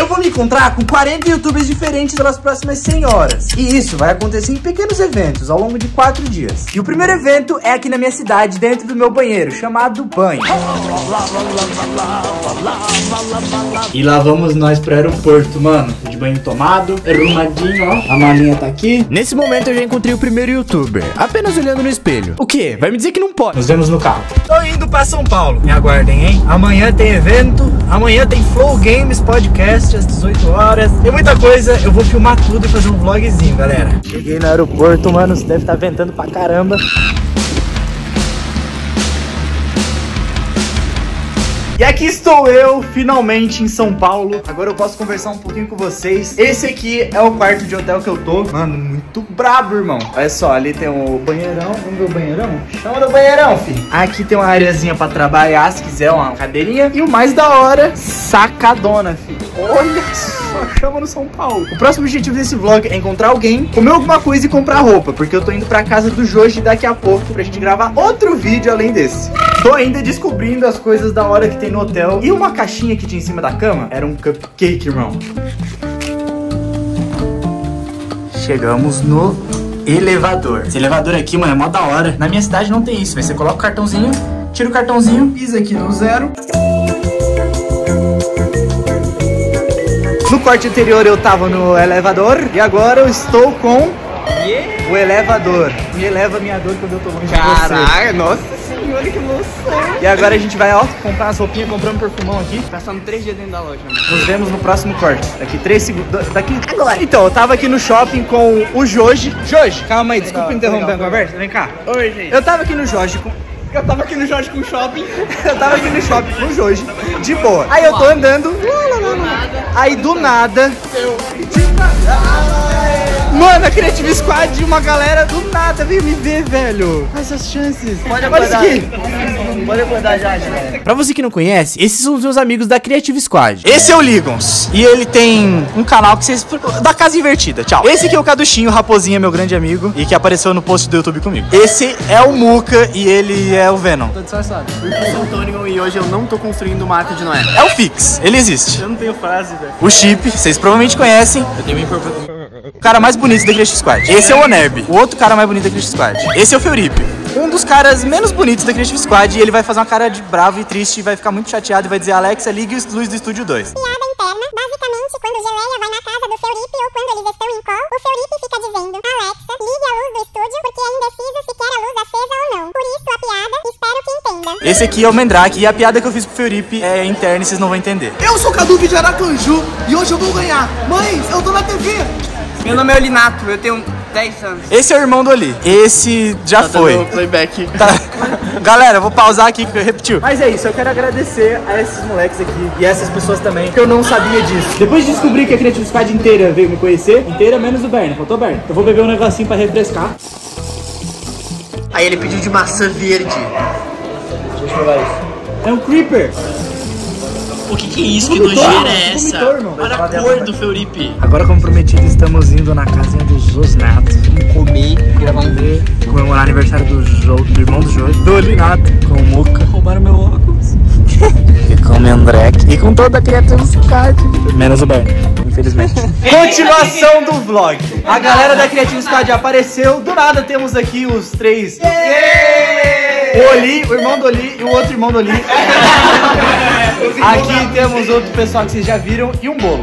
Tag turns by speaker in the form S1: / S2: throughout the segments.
S1: Eu vou me encontrar com 40 youtubers diferentes pelas próximas 100 horas. E isso vai acontecer em pequenos eventos ao longo de 4 dias. E o primeiro evento é aqui na minha cidade, dentro do meu banheiro, chamado Banho. E lá vamos nós pro aeroporto, mano. De banho tomado, arrumadinho, ó. A malinha tá aqui. Nesse momento eu já encontrei o primeiro youtuber, apenas olhando no espelho. O quê? Vai me dizer que não pode? Nos vemos no carro. Tô indo pra São Paulo. Me aguardem, hein? Amanhã tem evento. Amanhã tem Flow Games Podcast às 18 horas. Tem muita coisa. Eu vou filmar tudo e fazer um vlogzinho, galera. Cheguei no aeroporto, mano. Deve estar tá ventando pra caramba. E aqui estou eu, finalmente em São Paulo. Agora eu posso conversar um pouquinho com vocês. Esse aqui é o quarto de hotel que eu tô. Mano, muito brabo, irmão. Olha só, ali tem o banheirão. Vamos ver o banheirão? Chama do banheirão, filho. Aqui tem uma areazinha pra trabalhar, se quiser, uma cadeirinha. E o mais da hora, sacadona, filho. Olha só, chama no São Paulo. O próximo objetivo desse vlog é encontrar alguém, comer alguma coisa e comprar roupa. Porque eu tô indo pra casa do Joji daqui a pouco pra gente gravar outro vídeo além desse. Tô ainda descobrindo as coisas da hora que tem no hotel. E uma caixinha que tinha em cima da cama era um cupcake, irmão. Chegamos no elevador. Esse elevador aqui, mano, é mó da hora. Na minha cidade não tem isso, Você coloca o cartãozinho, tira o cartãozinho, pisa aqui no zero. No corte anterior eu tava no elevador e agora eu estou com yeah. o elevador. Me eleva minha dor quando eu tô longe
S2: Caraca, nossa senhora, que emoção.
S1: E agora a gente vai, ó, comprar as roupinhas, comprando um perfumão aqui.
S2: Passando três dias dentro da loja. Mano.
S1: Nos vemos no próximo corte. Daqui três segundos. Daqui. Agora. Então, eu tava aqui no shopping com o Joji. Joji, calma aí, desculpa interromper a conversa. Vem cá.
S2: Oi, gente.
S1: Eu tava aqui no Joji com.
S2: Eu tava aqui no Jorge com shopping.
S1: eu tava aqui no shopping com o Joji, de boa. Aí eu tô andando. Aí do nada. Mano, a Creative Squad e uma galera do nada veio me ver, velho. Quais as chances?
S2: Pode acordar. Pode acordar já.
S1: Pra você que não conhece, esses são os meus amigos da Creative Squad. Esse é o Ligons. E ele tem um canal que vocês... Da Casa Invertida. Tchau. Esse aqui é o Caduchinho, Raposinha, meu grande amigo. E que apareceu no post do YouTube comigo. Esse é o Muca e ele é o Venom.
S2: Tô disfarçado. Eu sou o Tônigon e hoje eu não tô construindo uma arca de Noé.
S1: É o Fix. Ele existe.
S2: Eu não tenho frase, velho.
S1: O Chip, vocês provavelmente conhecem.
S2: Eu tenho uma
S1: o cara mais bonito da Creative Squad. Esse é o Onerb, o outro cara mais bonito da Creative Squad. Esse é o Feuripe, um dos caras menos bonitos da Creative Squad. E ele vai fazer uma cara de bravo e triste, e vai ficar muito chateado e vai dizer: Alexa, ligue os luz do estúdio 2.
S3: Piada interna, basicamente, quando o Geleia vai na casa do Feuripe ou quando eles estão em call, o Feuripe fica dizendo: Alexa, ligue a luz do estúdio porque é indeciso se quer a luz acesa ou não. Por isso a piada, espero que entenda.
S1: Esse aqui é o Mendrake e a piada que eu fiz pro Feuripe é interna e vocês não vão entender.
S4: Eu sou Cadu de Aracanju e hoje eu vou ganhar. Mãe, eu tô na TV.
S2: Meu nome é Olinato, eu tenho 10 anos.
S1: Esse é o irmão do Oli. Esse já
S2: tá
S1: foi.
S2: playback.
S1: Tá. Galera, eu vou pausar aqui porque repetiu. Mas é isso, eu quero agradecer a esses moleques aqui e essas pessoas também, porque eu não sabia disso. Depois de descobrir que a Creative Squad inteira veio me conhecer, inteira menos o Berna, faltou o Berna. Eu vou beber um negocinho pra refrescar.
S2: Aí ele pediu de maçã verde.
S1: Deixa eu provar isso. É um Creeper.
S2: O que que é isso? Que nojeira é essa? Olha a cor do Feuripe.
S1: Agora, como prometido, estamos indo na casinha dos Osnato.
S2: Comer, gravar um vídeo.
S1: Comemorar o aniversário do, jo, do irmão do Jojo. Do Olinato, com o Muca.
S2: Roubaram meu
S1: com o Mendrake. E com toda a criatividade. Menos o Ben, infelizmente. Continuação do vlog. A galera da Creative Squad apareceu. Do nada temos aqui os três. Yeah! O Oli, o irmão do Oli e o outro irmão do Oli. Aqui temos outro pessoal que vocês já viram e um bolo.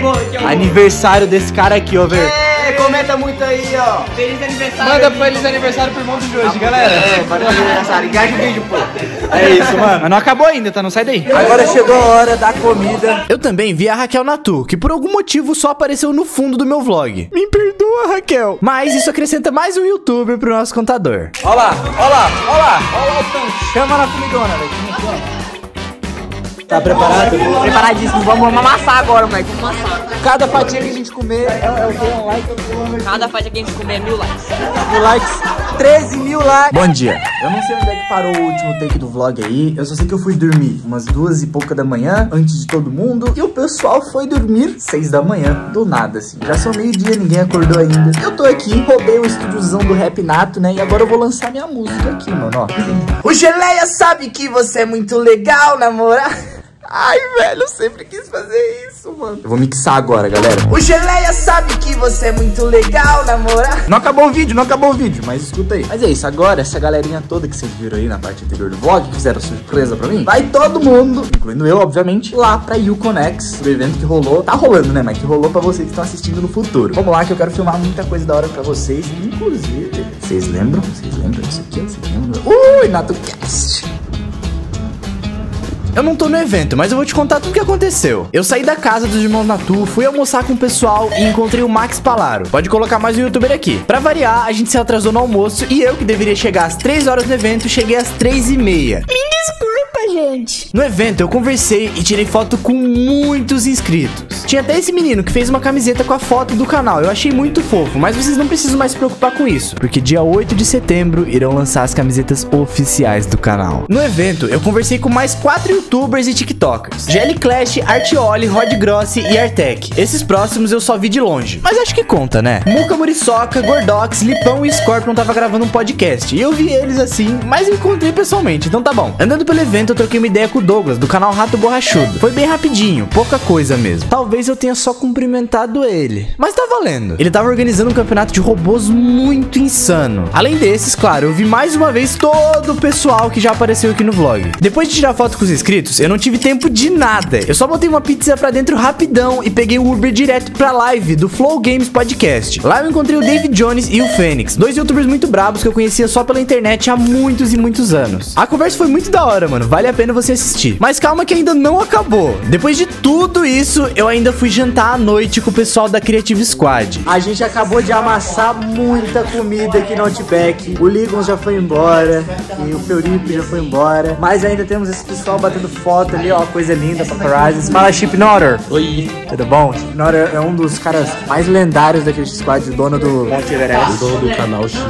S1: bolo. Aniversário desse cara aqui, velho.
S2: É, comenta muito aí, ó. Feliz aniversário.
S1: Manda feliz aniversário pro irmão do Jorge, galera.
S2: É, feliz aniversário. Engaja o vídeo, pô.
S1: É isso, mano. Mas não acabou ainda, tá? Não sai daí. Agora chegou a hora da comida. Eu também vi a Raquel Natu, que por algum motivo só apareceu no fundo do meu vlog. Me perdoa, Raquel. Mas isso acrescenta mais um youtuber pro nosso contador. Ó lá, ó lá, ó lá. Ó lá o tanque. Chama na comidona, velho. Tá preparado?
S2: Preparadíssimo. Vamos amassar agora, moleque. Vamos amassar.
S1: Cada fatia que a gente comer é, é o que? Um like?
S2: Cada fatia que a gente comer é mil likes.
S1: Mil likes? 13 mil likes. Bom dia. Eu não sei onde é que parou o último take do vlog aí. Eu só sei que eu fui dormir umas duas e pouca da manhã, antes de todo mundo. E o pessoal foi dormir seis da manhã. Do nada, assim. Já são meio-dia, ninguém acordou ainda. Eu tô aqui, roubei o estúdiozão do Rap Nato, né? E agora eu vou lançar minha música aqui, mano, ó. O Geleia sabe que você é muito legal, namorar. Ai, velho, eu sempre quis fazer isso, mano. Eu vou mixar agora, galera. O Geleia sabe que você é muito legal, namorar. Não acabou o vídeo, não acabou o vídeo, mas escuta aí. Mas é isso, agora, essa galerinha toda que vocês viram aí na parte anterior do vlog, que fizeram surpresa pra mim, vai todo mundo, incluindo eu, obviamente, lá pra Yukonex, o evento que rolou. Tá rolando, né, mas que rolou pra vocês que estão assistindo no futuro. Vamos lá que eu quero filmar muita coisa da hora pra vocês, inclusive... Vocês lembram? Vocês lembram disso aqui? Vocês lembram? Ui, NatoCast! Eu não tô no evento, mas eu vou te contar tudo o que aconteceu. Eu saí da casa dos irmãos Natu, fui almoçar com o pessoal e encontrei o Max Palaro. Pode colocar mais um youtuber aqui. Pra variar, a gente se atrasou no almoço e eu, que deveria chegar às 3 horas no evento, cheguei às 3 e meia.
S3: Me desculpa, gente.
S1: No evento, eu conversei e tirei foto com muitos inscritos. Tinha até esse menino que fez uma camiseta com a foto do canal. Eu achei muito fofo, mas vocês não precisam mais se preocupar com isso, porque dia 8 de setembro irão lançar as camisetas oficiais do canal. No evento, eu conversei com mais quatro youtubers e tiktokers. Jelly Clash, Artioli, Rod Grossi e Artec. Esses próximos eu só vi de longe, mas acho que conta, né? Muca Muriçoca, Gordox, Lipão e Scorpion tava gravando um podcast, e eu vi eles assim, mas encontrei pessoalmente, então tá bom. Andando pelo evento, eu troquei uma ideia com o Douglas, do canal Rato Borrachudo. Foi bem rapidinho, pouca coisa mesmo. Talvez eu tenha só cumprimentado ele, mas tá valendo. Ele tava organizando um campeonato de robôs muito insano. Além desses, claro, eu vi mais uma vez todo o pessoal que já apareceu aqui no vlog. Depois de tirar foto com os inscritos, eu não tive tempo de nada. Eu só botei uma pizza pra dentro rapidão e peguei o Uber direto pra live do Flow Games Podcast. Lá eu encontrei o David Jones e o Fênix, dois youtubers muito brabos que eu conhecia só pela internet há muitos e muitos anos. A conversa foi muito da hora, mano. Vale a pena você assistir. Mas calma que ainda não acabou. Depois de tudo isso, eu ainda fui jantar à noite com o pessoal da Creative Squad.
S5: A gente acabou de amassar muita comida aqui no Outback. O Ligon já foi embora e o Feuripe já foi embora. Mas ainda temos esse pessoal batendo foto ali, ó, coisa linda, paparazzi. Fala, Chip Notter.
S2: Oi.
S5: Tudo bom? Chip Notter é um dos caras mais lendários da Creative Squad, o dono do Monte Everest.
S2: Dono do canal Chip.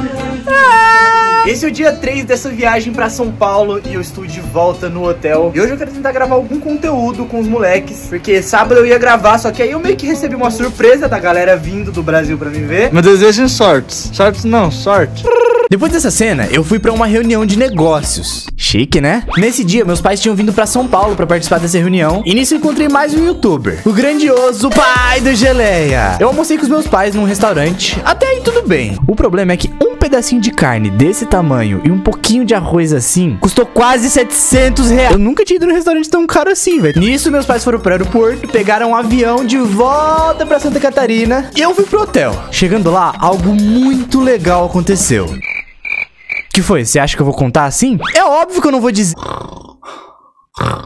S1: Esse é o dia 3 dessa viagem pra São Paulo e eu estou de volta no hotel. E hoje eu quero tentar gravar algum conteúdo com os moleques, porque sábado eu ia gravar, só que aí eu meio que recebi uma surpresa da galera vindo do Brasil pra me ver.
S5: Meu desejo em sortes. Sortes não, sorte.
S1: Depois dessa cena, eu fui pra uma reunião de negócios. Chique, né? Nesse dia, meus pais tinham vindo pra São Paulo pra participar dessa reunião. E nisso eu encontrei mais um youtuber. O grandioso pai do Geleia. Eu almocei com os meus pais num restaurante. Até aí tudo bem. O problema é que um pedacinho de carne desse tamanho e um pouquinho de arroz assim custou quase 700 reais. Eu nunca tinha ido num restaurante tão caro assim, velho. Nisso, meus pais foram pro aeroporto, pegaram um avião de volta pra Santa Catarina e eu fui pro hotel. Chegando lá, algo muito legal aconteceu. Que foi? Você acha que eu vou contar assim? É óbvio que eu não vou dizer.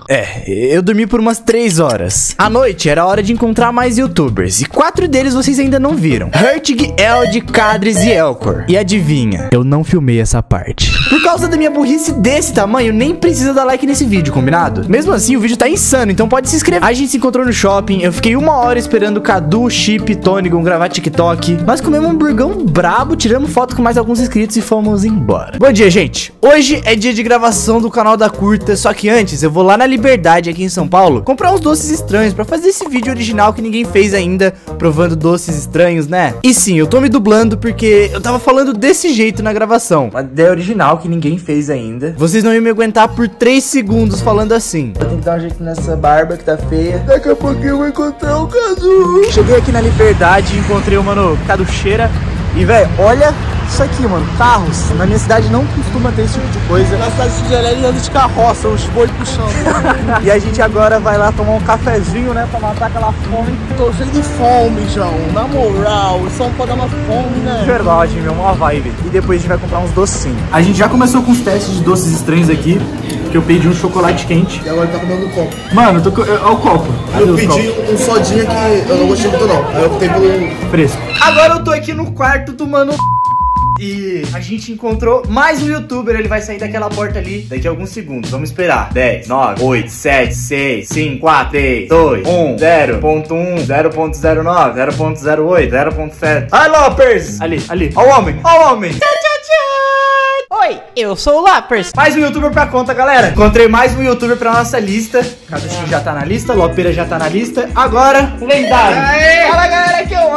S1: É, eu dormi por umas 3 horas. À noite era hora de encontrar mais youtubers. E quatro deles vocês ainda não viram: Hurtig, Eld, Cadres e Elcor. E adivinha, eu não filmei essa parte. Por causa da minha burrice desse tamanho, nem precisa dar like nesse vídeo, combinado? Mesmo assim, o vídeo tá insano, então pode se inscrever. A gente se encontrou no shopping, eu fiquei uma hora esperando Cadu, Chip, Tonigon gravar TikTok. Nós comemos um burgão brabo, tiramos foto com mais alguns inscritos e fomos embora. Bom dia, gente. Hoje é dia de gravação do canal da Curta, só que antes eu vou lá na Liberdade, aqui em São Paulo, comprar uns doces estranhos pra fazer esse vídeo original que ninguém fez ainda, provando doces estranhos, né? E sim, eu tô me dublando porque eu tava falando desse jeito na gravação. Uma ideia original que ninguém fez ainda. Vocês não iam me aguentar por 3 segundos falando assim. Eu tenho que dar um jeito nessa barba que tá feia. Daqui a pouquinho eu vou encontrar o Cadu. Cheguei aqui na Liberdade, encontrei o mano Caducheira. E, velho, olha isso aqui, mano. Carros. Na minha cidade não costuma ter esse tipo de coisa.
S5: Na cidade de ele anda de carroça, os boi puxando.
S1: E a gente agora vai lá tomar um cafezinho, né? Pra matar aquela fome.
S5: Tô cheio de fome, João. Na moral, São Paulo dá uma fome, né?
S1: Verdade, meu, uma vibe. E depois a gente vai comprar uns docinhos. A gente já começou com os testes de doces estranhos aqui. Que eu pedi um chocolate quente.
S5: E agora tá comendo copo.
S1: Mano, eu tô com. Olha o copo. Cadê
S5: Eu pedi um sodinha que eu não gostei muito não. Aí eu optei pelo...
S1: fresco. Agora eu tô aqui no quarto do mano. E a gente encontrou mais um youtuber, ele vai sair daquela porta ali daqui a alguns segundos. Vamos esperar. 10, 9, 8, 7, 6, 5, 4, 3, 2, 1, 0.1, 0.09, 0.08, 0.7. Ai, Lopers! Ali, ali. Ó o homem, ó o homem.
S2: Oi, eu sou o Lapers.
S1: Mais um youtuber pra conta, galera. Encontrei mais um youtuber pra nossa lista. Caducinho já tá na lista, Lopeira já tá na lista. Agora, o lendário.
S2: Fala galera, aqui é o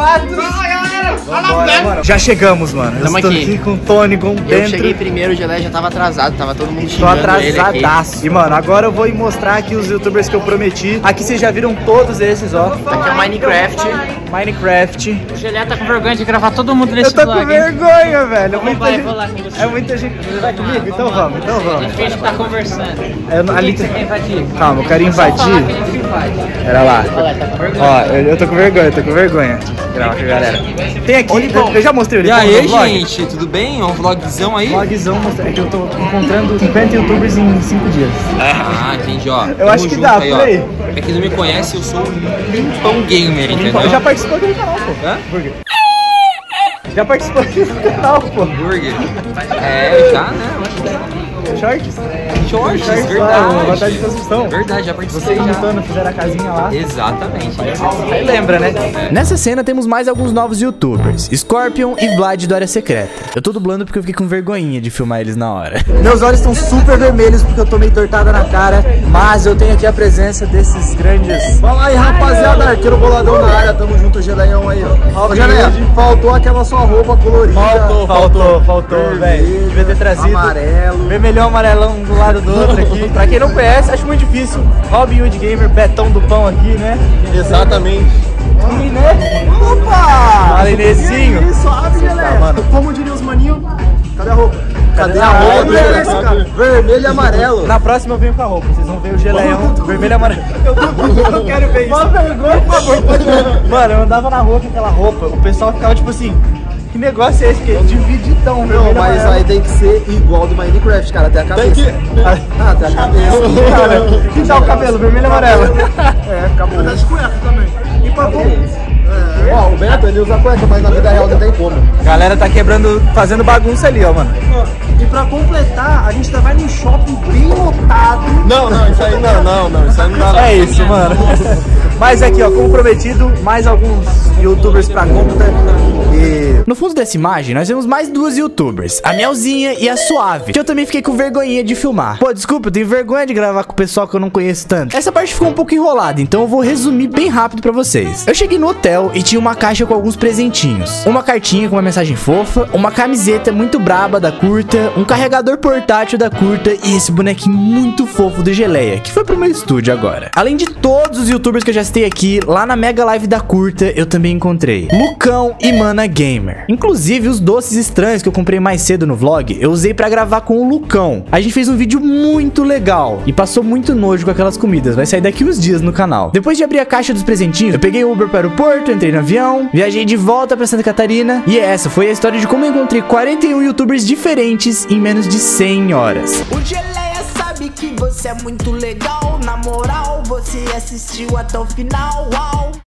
S1: Vambora, mano. Já chegamos, mano. Eu
S2: Tamo aqui.
S1: aqui com o Tony, com
S2: Eu
S1: dentro.
S2: cheguei primeiro, o Geleia já tava atrasado, tava todo mundo
S1: Tô
S2: xingando ele aqui.
S1: atrasadaço. E, mano, agora eu vou mostrar aqui os youtubers que eu prometi. Aqui vocês já viram todos esses, ó.
S2: Aqui é o Minecraft.
S1: Minecraft.
S6: O Geleia tá com vergonha de gravar todo mundo
S1: Eu
S6: nesse
S1: tô
S6: vlog.
S1: com
S6: hein?
S1: vergonha, velho. É muita
S6: vai,
S1: gente.
S6: vou lá com você.
S1: É muita gente. Você vai comigo? Então vamos, então
S6: A
S1: vamos.
S6: gente finge que tá conversando.
S1: Eu
S6: Por
S1: ali
S6: que você quer invadir?
S1: Calma, eu quero
S6: a
S1: invadir.
S6: gente invade.
S1: Pera lá.
S6: Olha tá com vergonha.
S1: Ó, eu, eu tô com vergonha, eu tô com vergonha. Grava com a galera. Tem aqui, eu, eu já mostrei o
S7: E aí, gente, tudo bem? É um vlogzão aí?
S1: Vlogzão, é que eu tô encontrando 50 youtubers em 5 dias.
S7: Ah, entendi, ó.
S1: Eu acho que dá, por aí.
S7: Pra quem não me conhece, eu sou um limpão gamer, entendeu?
S1: Eu já participou do canal, pô.
S7: Hã?
S1: Burger. Já participou aqui do canal, pô.
S7: Burger. É, já, né?
S1: Shorts?
S7: Shorts,
S1: Shorts,
S7: verdade.
S1: lá, Vontade de construção.
S7: Verdade, já participei
S1: Vocês
S7: já.
S1: juntando, fizeram a casinha lá.
S7: Exatamente.
S1: Aí lembra, né?
S8: Nessa cena temos mais alguns novos youtubers, Scorpion e Vlad do Área Secreta. Eu tô dublando porque eu fiquei com vergonhinha de filmar eles na hora.
S5: Meus olhos estão super vermelhos porque eu tomei tortada na cara, mas eu tenho aqui a presença desses grandes.
S4: Fala aí, rapaziada, arqueiro boladão na área, tamo junto, Geleião aí, ó. Ô, Geleia, faltou aquela sua roupa colorida.
S1: Faltou, faltou, faltou, velho. Devia ter trazido.
S4: Amarelo.
S1: Vermelhão, amarelão um do lado do outro aqui. pra quem não conhece, acho muito difícil. Robin Hood Gamer, Betão do Pão aqui, né?
S4: Exatamente.
S1: E, né? Opa! Fala, Inezinho.
S4: Isso, suave, Geleia.
S1: mano.
S4: Como diriam os maninhos, cadê a roupa? Cadê a roupa,
S1: cadê
S4: Geleia?
S1: esse cara?
S4: Vermelho e amarelo.
S1: Na próxima eu venho com a roupa. Vocês vão ver o geleião vermelho e amarelo. Eu eu não quero ver isso. Uma vergonha, por favor, pode ver. Mano, eu andava na rua com aquela roupa, o pessoal ficava tipo assim. Que negócio é esse que é divididão,
S4: Não,
S1: vermelho e
S4: mas
S1: amarelo.
S4: aí tem que ser igual do Minecraft, cara, até a cabeça. Ah, até a cabeça.
S1: Cara, que tal o cabelo, vermelho e amarelo?
S4: É, acabou. Tá de cueca também. E pra Ó, o Beto, ele usa cueca, mas na vida real não tem como.
S1: Galera tá quebrando, fazendo bagunça ali, ó, mano.
S4: E pra completar, a gente ainda vai num shopping bem lotado. Não, não, isso aí não, não, não, isso aí não dá
S1: É isso, mano. Mas aqui, ó, como prometido, mais alguns youtubers pra conta. E.
S8: No fundo dessa imagem, nós vemos mais duas youtubers, a Melzinha e a Suave, que eu também fiquei com vergonhinha de filmar. Pô, desculpa, eu tenho vergonha de gravar com o pessoal que eu não conheço tanto. Essa parte ficou um pouco enrolada, então eu vou resumir bem rápido pra vocês. Eu cheguei no hotel e tinha uma caixa com alguns presentinhos. Uma cartinha com uma mensagem fofa, uma camiseta muito braba da Curta, um carregador portátil da Curta e esse bonequinho muito fofo do Geleia, que foi pro meu estúdio agora. Além de todos os youtubers que eu já citei aqui, lá na Mega Live da Curta eu também encontrei Lucão e Mana Gamer. Inclusive, os doces estranhos que eu comprei mais cedo no vlog, eu usei pra gravar com o Lucão. A gente fez um vídeo muito legal e passou muito nojo com aquelas comidas. Vai sair daqui uns dias no canal. Depois de abrir a caixa dos presentinhos, eu peguei o Uber para o aeroporto, entrei no avião, viajei de volta pra Santa Catarina e essa foi a história de como eu encontrei 41 youtubers diferentes em menos de 100 horas.
S9: O Geleia sabe que você é muito legal. Na moral, você assistiu até o final. Uau!